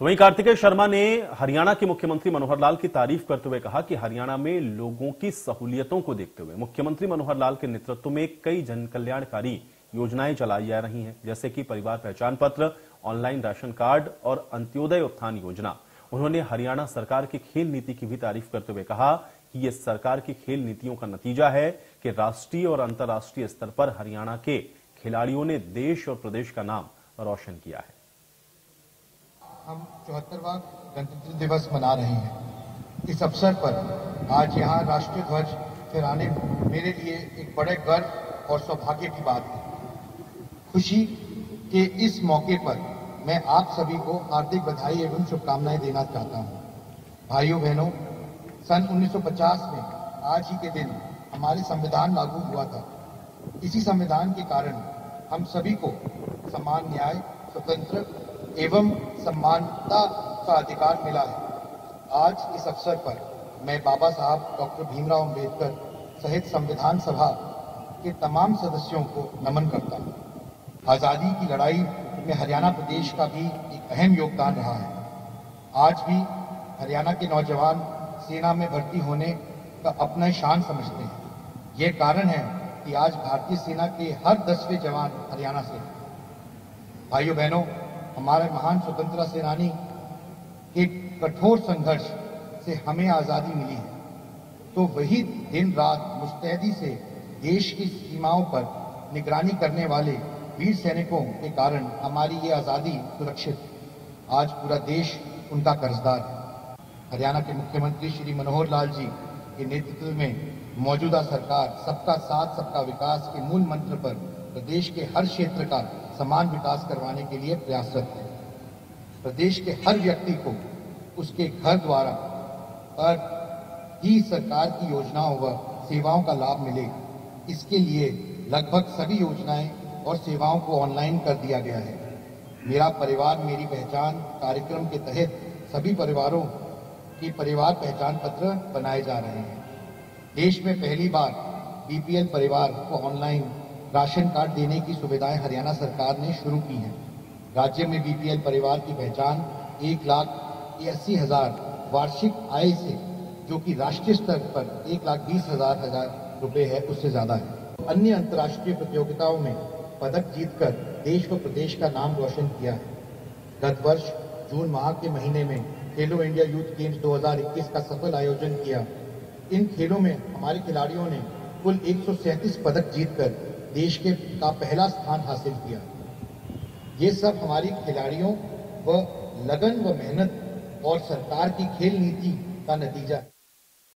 तो वहीं कार्तिकेय शर्मा ने हरियाणा के मुख्यमंत्री मनोहर लाल की तारीफ़ करते हुए कहा कि हरियाणा में लोगों की सहूलियतों को देखते हुए मुख्यमंत्री मनोहर लाल के नेतृत्व में कई जनकल्याणकारी योजनाएँ चलाई जा रही हैं, जैसे कि परिवार पहचान पत्र, ऑनलाइन राशन कार्ड और अंत्योदय उत्थान योजना। उन्होंने हरियाणा सरकार की खेल नीति की भी तारीफ़ करते हुए कहा कि ये सरकार की खेल नीतियों का नतीजा है कि राष्ट्रीय और अंतर्राष्ट्रीय स्तर पर हरियाणा के खिलाड़ियों ने देश और प्रदेश का नाम रोशन किया है। हम चौहत्तरवा गणतंत्र दिवस मना रहे हैं। इस अवसर पर आज यहाँ राष्ट्रीय ध्वज फहराने मेरे लिए एक बड़े गर्व और सौभाग्य की बात है। खुशी के इस मौके पर मैं आप सभी को हार्दिक बधाई एवं शुभकामनाएँ देना चाहता हूँ। भाइयों, बहनों, सन 1950 में आज ही के दिन हमारे संविधान लागू हुआ था। इसी संविधान के कारण हम सभी को समान न्याय, स्वतंत्र एवं सम्मानता का अधिकार मिला है। आज इस अवसर पर मैं बाबा साहब, डॉक्टर भीमराव अंबेडकर सहित संविधान सभा के तमाम सदस्यों को नमन करता हूँ। आज़ादी की लड़ाई में हरियाणा प्रदेश का भी एक अहम योगदान रहा है। आज भी हरियाणा के नौजवान सेना में भर्ती होने का अपना शान समझते हैं। ये कारण है कि आज भारतीय सेना के हर दसवें जवान हरियाणा से भाइयों बहनों हमारे महान स्वतंत्रता सेनानी के कठोर संघर्ष से हमें आज़ादी मिली है। तो वही दिन रात मुस्तैदी से देश की सीमाओं पर निगरानी करने वाले वीर सैनिकों के कारण हमारी ये आज़ादी सुरक्षित आज पूरा देश उनका कर्जदार है। हरियाणा के मुख्यमंत्री श्री मनोहर लाल जी के नेतृत्व में मौजूदा सरकार सबका साथ, सबका विकास के मूल मंत्र पर प्रदेश के हर क्षेत्र का समान विकास करवाने के लिए प्रयासरत है। प्रदेश के हर व्यक्ति को उसके घर द्वारा पर ही सरकार की योजनाओं व सेवाओं का लाभ मिले। इसके लिए लगभग सभी योजनाएँ और सेवाओं को ऑनलाइन कर दिया गया है। मेरा परिवार, मेरी पहचान कार्यक्रम के तहत सभी परिवारों की परिवार पहचान पत्र बनाए जा रहे हैं। देश में पहली बार बीपीएल परिवार को ऑनलाइन राशन कार्ड देने की सुविधाएँ हरियाणा सरकार ने शुरू की हैं। राज्य में बीपीएल परिवार की पहचान एक लाख अस्सी हज़ार वार्षिक आय से, जो कि राष्ट्रीय स्तर पर एक लाख बीस हज़ार हज़ार रुपए है, उससे ज़्यादा है। अन्य अंतर्राष्ट्रीय प्रतियोगिताओं में पदक जीतकर देश व प्रदेश का नाम रोशन किया है। गत वर्ष जून माह के महीने में खेलो इंडिया यूथ गेम्स 2021 का सफल आयोजन किया। इन खेलों में हमारे खिलाड़ियों ने कुल एक पदक जीतकर देश के का पहला स्थान हासिल किया। ये सब हमारी खिलाड़ियों व लगन व मेहनत और सरकार की खेल नीति का नतीजा है।